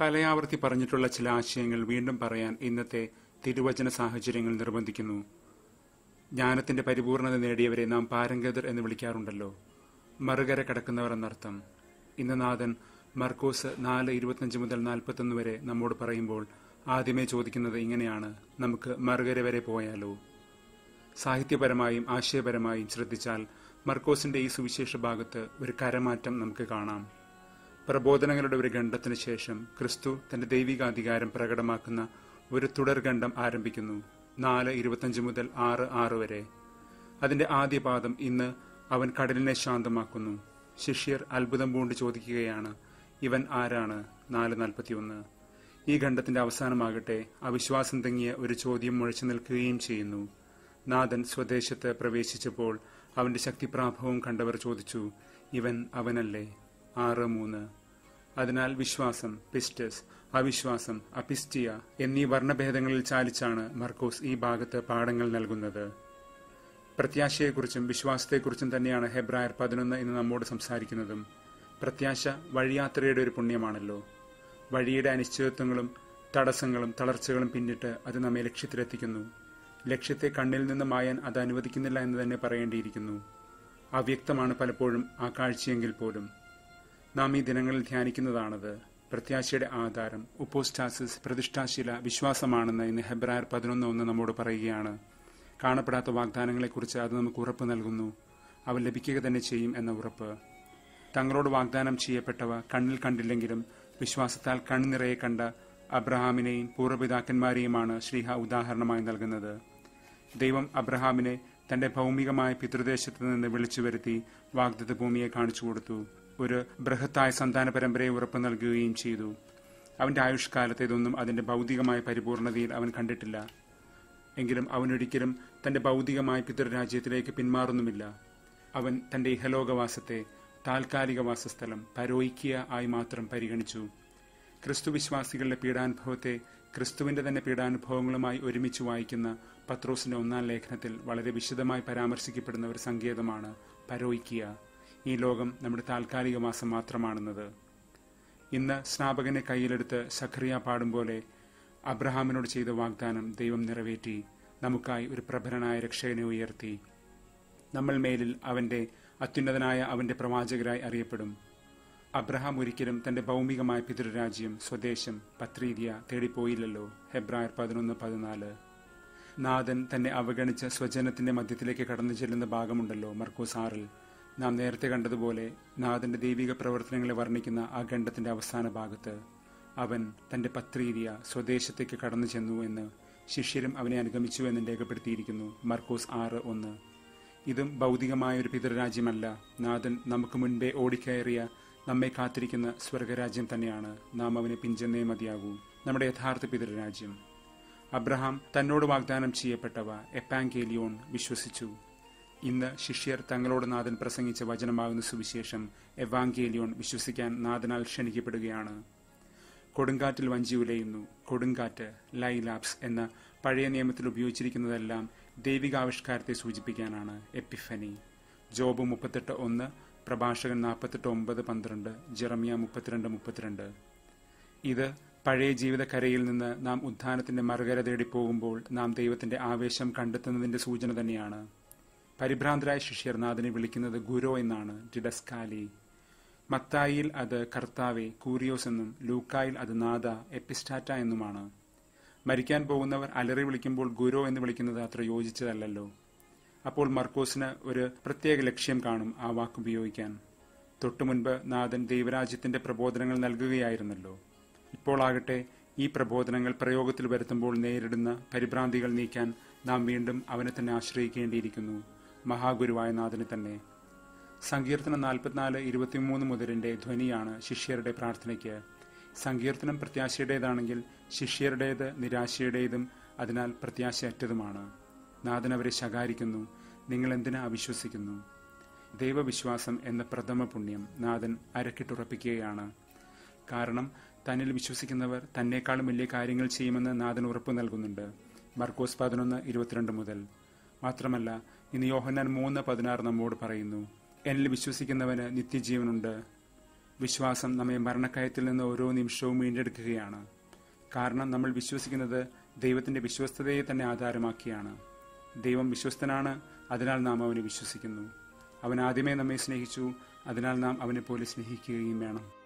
പലയാവർത്തി പറഞ്ഞിട്ടുള്ള ചില ആശയങ്ങൾ വീണ്ടും പറയാൻ ഇന്നത്തെ തിരുവചന സാഹചര്യങ്ങൾ നിർബന്ധിക്കുന്നു. ജ്ഞാനത്തിന്റെ പരിപൂർണത നേടിയവരെ നാം പാരംഗതർ എന്ന് വിളിക്കാറുണ്ടല്ലോ. മറുകര കടക്കുന്നവർ എന്നർത്ഥം. ഇന്ന് നാഥൻ മർക്കോസ് നാല് ഇരുപത്തിയഞ്ച് മുതൽ നാൽപ്പത്തൊന്ന് വരെ നമ്മോട് പറയുമ്പോൾ ആദ്യമേ ചോദിക്കുന്നത് ഇങ്ങനെയാണ്. നമുക്ക് മറുകര വരെ പോയാലോ? സാഹിത്യപരമായും ആശയപരമായും ശ്രദ്ധിച്ചാൽ മർക്കോസിന്റെ ഈ സുവിശേഷ ഭാഗത്ത് ഒരു കരമാറ്റം നമുക്ക് കാണാം. പ്രബോധനങ്ങളുടെ ഒരു ഖണ്ഡത്തിന് ശേഷം ക്രിസ്തു തന്റെ ദൈവികാധികാരം പ്രകടമാക്കുന്ന ഒരു തുടർഖണ്ഡം ആരംഭിക്കുന്നു. നാല് ഇരുപത്തഞ്ച് മുതൽ ആറ് ആറ് വരെ. അതിന്റെ ആദ്യ പാദം ഇന്ന് അവൻ കടലിനെ ശാന്തമാക്കുന്നു. ശിഷ്യർ അത്ഭുതം പൂണ്ട് ചോദിക്കുകയാണ് ഇവൻ ആരാണ്? നാല് നാൽപ്പത്തിയൊന്ന്. ഈ ഖണ്ഡത്തിന്റെ അവസാനമാകട്ടെ അവിശ്വാസം തങ്ങിയ ഒരു ചോദ്യം മുഴച്ചു നിൽക്കുകയും ചെയ്യുന്നു. നാഥൻ സ്വദേശത്ത് പ്രവേശിച്ചപ്പോൾ അവന്റെ ശക്തിപ്രാഭവം കണ്ടവർ ചോദിച്ചു ഇവൻ അവനല്ലേ? ആറ് മൂന്ന്. അതിനാൽ വിശ്വാസം പിസ്റ്റസ് അവിശ്വാസം അപിസ്റ്റിയ എന്നീ വർണഭേദങ്ങളിൽ ചാലിച്ചാണ് മർക്കോസ് ഈ ഭാഗത്ത് പാഠങ്ങൾ നൽകുന്നത്. പ്രത്യാശയെക്കുറിച്ചും വിശ്വാസത്തെക്കുറിച്ചും തന്നെയാണ് ഹെബ്രായർ പതിനൊന്ന് എന്ന് നമ്മോട് സംസാരിക്കുന്നതും. പ്രത്യാശ വഴിയാത്രയുടെ ഒരു പുണ്യമാണല്ലോ. വഴിയുടെ അനിശ്ചിതത്വങ്ങളും തടസ്സങ്ങളും തളർച്ചകളും പിന്നിട്ട് അത് നമ്മെ ലക്ഷ്യത്തിലെത്തിക്കുന്നു. ലക്ഷ്യത്തെ കണ്ണിൽ നിന്ന് മായാൻ അത് അനുവദിക്കുന്നില്ല എന്ന് തന്നെ പറയേണ്ടിയിരിക്കുന്നു. അവ്യക്തമാണ് പലപ്പോഴും ആ കാഴ്ചയെങ്കിൽ പോലും. നാം ഈ ദിനങ്ങളിൽ ധ്യാനിക്കുന്നതാണത്. പ്രത്യാശയുടെ ആധാരം ഉപ്പോസ്റ്റാസിസ് പ്രതിഷ്ഠാശീല വിശ്വാസമാണെന്ന് ഇന്ന് ഹെബ്രായർ പതിനൊന്ന് ഒന്ന് നമ്മോട് പറയുകയാണ്. കാണപ്പെടാത്ത വാഗ്ദാനങ്ങളെക്കുറിച്ച് അത് നമുക്ക് ഉറപ്പ് നൽകുന്നു. അവ ലഭിക്കുക തന്നെ ചെയ്യും എന്ന ഉറപ്പ്. തങ്ങളോട് വാഗ്ദാനം ചെയ്യപ്പെട്ടവ കണ്ണിൽ കണ്ടില്ലെങ്കിലും വിശ്വാസത്താൽ കണ്ണിനിറയെ കണ്ട അബ്രഹാമിനെയും പൂർവപിതാക്കന്മാരെയുമാണ് ശ്രീഹ ഉദാഹരണമായി നൽകുന്നത്. ദൈവം അബ്രഹാമിനെ തന്റെ ഭൗമികമായ പിതൃദേശത്ത് നിന്ന് വിളിച്ചു വരുത്തി വാഗ്ദത്ത ഭൂമിയെ കാണിച്ചു കൊടുത്തു. ഒരു ബൃഹത്തായ സന്താന പരമ്പരയെ ഉറപ്പ് നൽകുകയും ചെയ്തു. അവന്റെ ആയുഷ്കാലത്ത് ഇതൊന്നും അതിന്റെ ഭൗതികമായ പരിപൂർണതയിൽ അവൻ കണ്ടിട്ടില്ല. എങ്കിലും അവനൊരിക്കലും തന്റെ ഭൗതികമായ പിതൃരാജ്യത്തിലേക്ക് പിന്മാറുന്നുമില്ല. അവൻ തന്റെ ഇഹലോകവാസത്തെ താൽക്കാലിക വാസസ്ഥലം പരോയിക്കിയ ആയി മാത്രം പരിഗണിച്ചു. ക്രിസ്തു വിശ്വാസികളുടെ പീഡാനുഭവത്തെ ക്രിസ്തുവിന്റെ തന്നെ പീഡാനുഭവങ്ങളുമായി ഒരുമിച്ച് വായിക്കുന്ന പത്രോസിന്റെ ഒന്നാം ലേഖനത്തിൽ വളരെ വിശദമായി പരാമർശിക്കപ്പെടുന്ന ഒരു സങ്കേതമാണ് പരോയിക്കിയ ഈ ലോകം നമ്മുടെ താൽക്കാലിക മാസം മാത്രമാണെന്നത്. ഇന്ന് സ്നാപകനെ കയ്യിലെടുത്ത് സഖറിയ പാടും പോലെ അബ്രഹാമിനോട് ചെയ്ത വാഗ്ദാനം ദൈവം നിറവേറ്റി നമുക്കായി ഒരു പ്രഭരനായ രക്ഷകനെ ഉയർത്തി. നമ്മൾ മേലിൽ അവന്റെ അത്യുന്നതനായ അവന്റെ പ്രവാചകരായി അറിയപ്പെടും. അബ്രഹാം ഒരിക്കലും തന്റെ ഭൗമികമായ പിതൃരാജ്യം സ്വദേശം പത്രീതിയ തേടിപ്പോയില്ലല്ലോ. ഹെബ്രായർ പതിനൊന്ന് പതിനാല്. നാഥൻ തന്നെ അവഗണിച്ച സ്വജനത്തിന്റെ മധ്യത്തിലേക്ക് കടന്നു ചെല്ലുന്ന ഭാഗമുണ്ടല്ലോ മർക്കോസ് ആറിൽ നാം നേരത്തെ കണ്ടതുപോലെ നാഥന്റെ ദൈവിക പ്രവർത്തനങ്ങളെ വർണിക്കുന്ന ആ ഖണ്ഡത്തിന്റെ അവസാന ഭാഗത്ത് അവൻ തന്റെ പത്രീരിയ സ്വദേശത്തേക്ക് കടന്നു ചെന്നു എന്ന് ശിഷ്യരും അവനെ അനുഗമിച്ചു എന്ന് രേഖപ്പെടുത്തിയിരിക്കുന്നു. മർക്കോസ് ആറ് ഒന്ന്. ഇതും ഭൗതികമായ ഒരു പിതൃരാജ്യമല്ല. നാഥൻ നമുക്ക് മുൻപേ ഓടിക്കയറിയ നമ്മെ കാത്തിരിക്കുന്ന സ്വർഗരാജ്യം തന്നെയാണ്. നാം അവനെ പിഞ്ചെന്നേ മതിയാകൂ. നമ്മുടെ യഥാർത്ഥ പിതൃരാജ്യം. അബ്രഹാം തന്നോട് വാഗ്ദാനം ചെയ്യപ്പെട്ടവ എപ്പാങ്കേലിയോൺ വിശ്വസിച്ചു. ഇന്ന് ശിഷ്യർ തങ്ങളോട് നാഥൻ പ്രസംഗിച്ച വചനമാകുന്ന സുവിശേഷം എവാങ്കേലിയോൺ വിശ്വസിക്കാൻ നാഥനാൽ ക്ഷണിക്കപ്പെടുകയാണ്. കൊടുങ്കാറ്റിൽ വഞ്ചി ഉലയുന്നു. കൊടുങ്കാറ്റ് ലൈലാപ്സ് എന്ന പഴയ നിയമത്തിൽ ഉപയോഗിച്ചിരിക്കുന്നതെല്ലാം ദൈവികാവിഷ്കാരത്തെ സൂചിപ്പിക്കാനാണ് എപ്പിഫനി. ജോബ് മുപ്പത്തെട്ട് ഒന്ന് പ്രഭാഷകൻ നാൽപ്പത്തെട്ട് ഒമ്പത് പന്ത്രണ്ട് ജെറമിയ മുപ്പത്തിരണ്ട് മുപ്പത്തിരണ്ട്. ഇത് പഴയ ജീവിതക്കരയിൽ നിന്ന് നാം ഉദ്ധാനത്തിന്റെ മറുകര തേടി പോകുമ്പോൾ നാം ദൈവത്തിന്റെ ആവേശം കണ്ടെത്തുന്നതിന്റെ സൂചന തന്നെയാണ്. പരിഭ്രാന്തരായ ശിഷ്യർ നാഥനെ വിളിക്കുന്നത് ഗുരോ എന്നാണ് ഡിഡസ്കാലി മത്തായിൽ അത് കർത്താവെ കൂറിയോസ് എന്നും ലൂക്കായിൽ അത് നാദ എപ്പിസ്റ്റാറ്റ എന്നുമാണ്. മരിക്കാൻ പോകുന്നവർ അലറി വിളിക്കുമ്പോൾ ഗുരോ എന്ന് വിളിക്കുന്നത് അത്ര യോജിച്ചതല്ലല്ലോ. അപ്പോൾ മർക്കോസിന് ഒരു പ്രത്യേക ലക്ഷ്യം കാണും ആ വാക്കുപയോഗിക്കാൻ തൊട്ടുമുൻപ് നാഥൻ ദൈവരാജ്യത്തിന്റെ പ്രബോധനങ്ങൾ നൽകുകയായിരുന്നല്ലോ. ഇപ്പോൾ ആകട്ടെ ഈ പ്രബോധനങ്ങൾ പ്രയോഗത്തിൽ വരുത്തുമ്പോൾ നേരിടുന്ന പരിഭ്രാന്തികൾ നീക്കാൻ നാം വീണ്ടും അവനെ തന്നെ ആശ്രയിക്കേണ്ടിയിരിക്കുന്നു. മഹാഗുരുവായ നാഥനെ തന്നെ. സങ്കീർത്തനം നാൽപ്പത്തിനാല് ഇരുപത്തിമൂന്ന് മുതലിന്റെ ധ്വനിയാണ് ശിഷ്യരുടെ പ്രാർത്ഥനയ്ക്ക്. സങ്കീർത്തനം പ്രത്യാശയുടേതാണെങ്കിൽ ശിഷ്യരുടേത് നിരാശയുടേതും അതിനാൽ പ്രത്യാശയറ്റതുമാണ്. നാഥൻ അവരെ ശകാരിക്കുന്നു നിങ്ങൾ എന്തിനാ അവിശ്വസിക്കുന്നു? ദൈവവിശ്വാസം എന്ന പ്രഥമ പുണ്യം നാഥൻ അരക്കിട്ടുറപ്പിക്കുകയാണ്. കാരണം തന്നിൽ വിശ്വസിക്കുന്നവർ തന്നെക്കാളും വലിയ കാര്യങ്ങൾ ചെയ്യുമെന്ന് നാഥൻ ഉറപ്പു നൽകുന്നുണ്ട്. മർക്കോസ് പതിനൊന്ന് ഇരുപത്തിരണ്ട് മുതൽ. മാത്രമല്ല ഇന്ന് യോഹന്നാൻ മൂന്ന് പതിനാറ് നമ്മോട് പറയുന്നു എന്നിൽ വിശ്വസിക്കുന്നവന് നിത്യജീവനുണ്ട്. വിശ്വാസം നമ്മെ മരണക്കയത്തിൽ നിന്ന് ഓരോ നിമിഷവും വീണ്ടെടുക്കുകയാണ്. കാരണം നമ്മൾ വിശ്വസിക്കുന്നത് ദൈവത്തിന്റെ വിശ്വസ്തതയെ തന്നെ ആധാരമാക്കിയാണ്. ദൈവം വിശ്വസ്തനാണ് അതിനാൽ നാം അവനെ വിശ്വസിക്കുന്നു. അവൻ ആദ്യമേ നമ്മെ സ്നേഹിച്ചു അതിനാൽ നാം അവനെ പോലെ സ്നേഹിക്കുകയും വേണം.